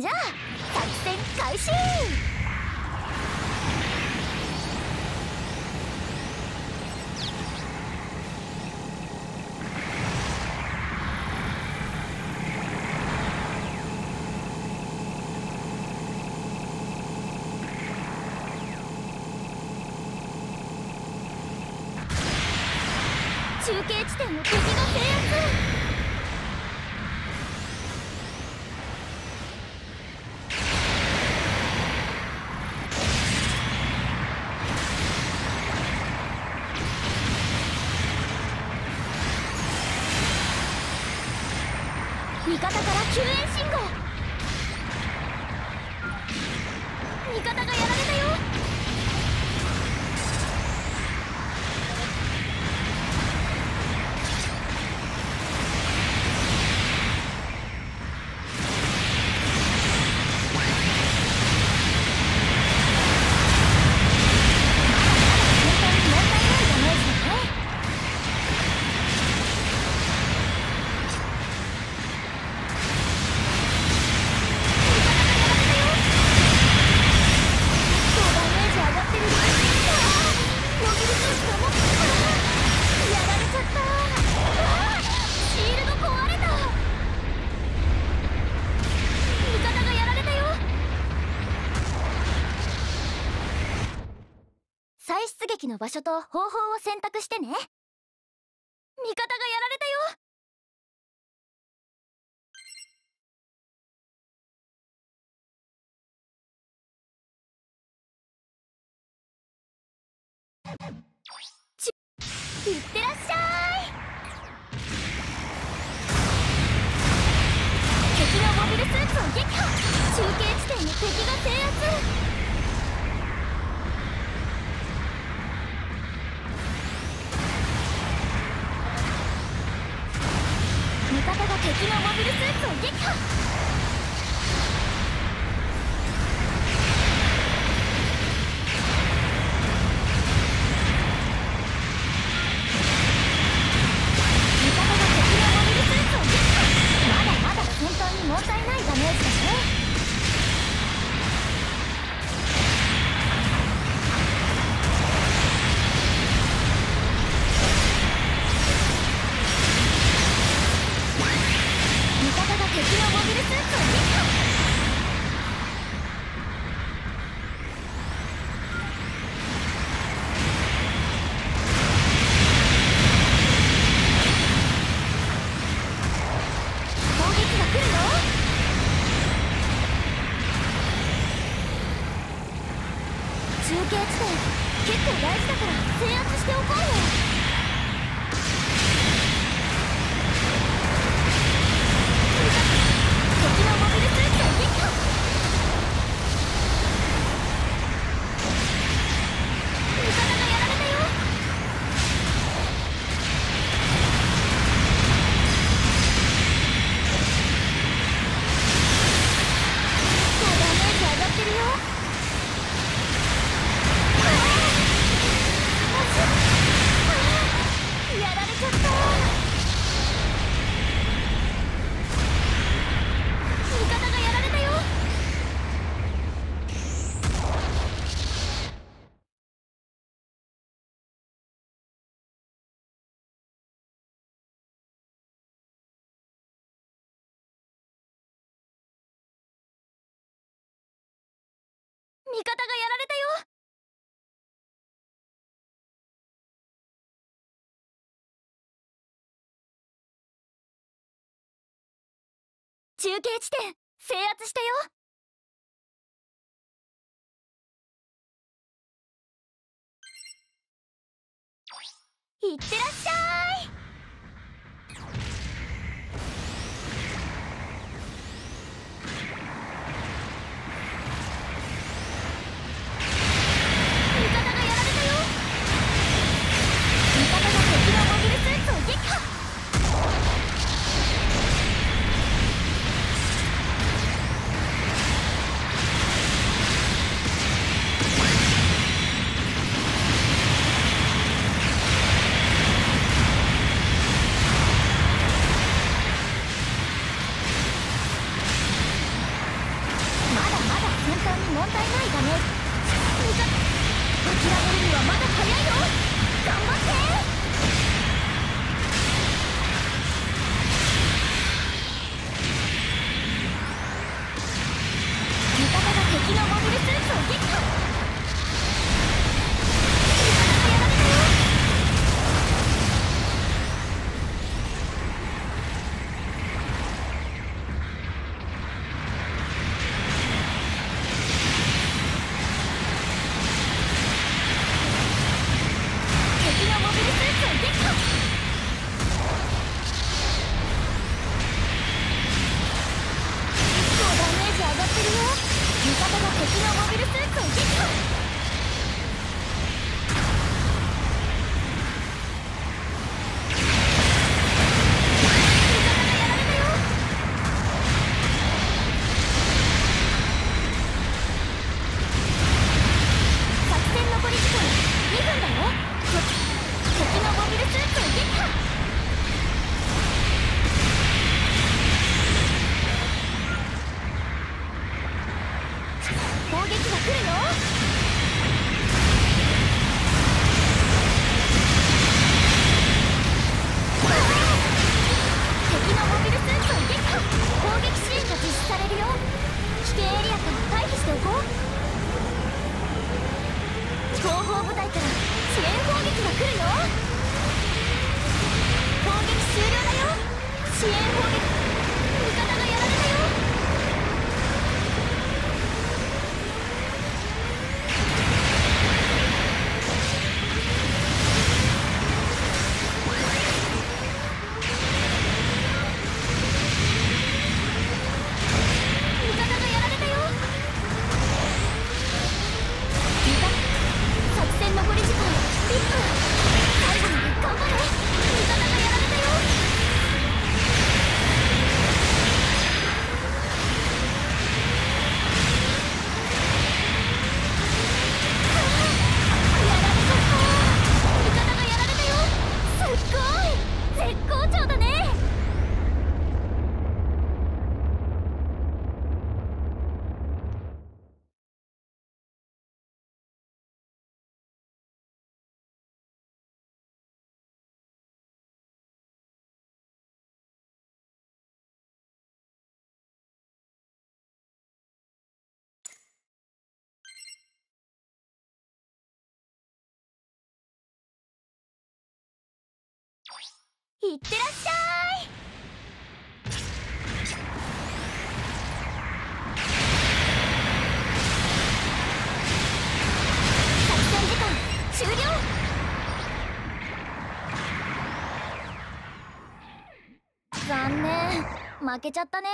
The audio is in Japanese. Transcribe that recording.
じゃあ作戦開始！中継地点の敵の制圧！味方から救援の場所と方法を選択してね。味方がやられたよ。いってらっしゃい。敵のモビルスーツを撃破。中継地点の敵が制圧。が敵のモビルスーツを撃破。中継地点結構大事だから制圧しておこうよ。方がやられたよ。中継地点制圧したよ。いってらっしゃい。Lucian いってらっしゃい。残念。負けちゃったね。